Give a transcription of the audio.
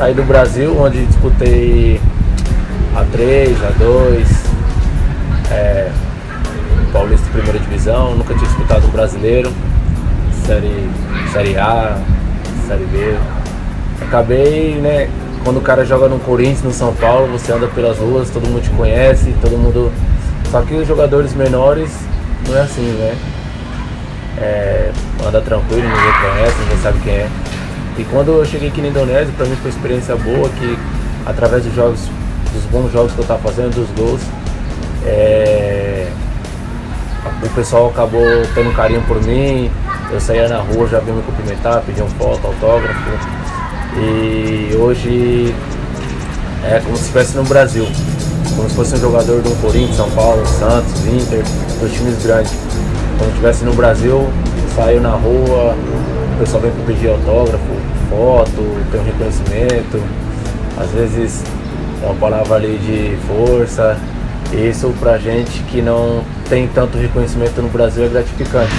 saí do Brasil, onde disputei A3, A2, é, Paulista Primeira Divisão, nunca tinha disputado um brasileiro, série, série A, Série B. Acabei, né, quando o cara joga no Corinthians, no São Paulo, você anda pelas ruas, todo mundo te conhece, todo mundo. Só que os jogadores menores não é assim, né? É, anda tranquilo, ninguém conhece, ninguém sabe quem é. E quando eu cheguei aqui na Indonésia, pra mim foi uma experiência boa que através dos jogos, dos bons jogos que eu tava fazendo, dos gols, é, o pessoal acabou tendo carinho por mim. Eu saía na rua, já vinha me cumprimentar, pediam foto, autógrafo. E hoje é como se estivesse no Brasil. Como se fosse um jogador do Corinthians, São Paulo, Santos, Inter, dos times grandes. Como se estivesse no Brasil, saio na rua, pessoal vem pedir autógrafo, foto, tem um reconhecimento. Às vezes é uma palavra ali de força. Isso pra gente que não tem tanto reconhecimento no Brasil é gratificante.